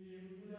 Im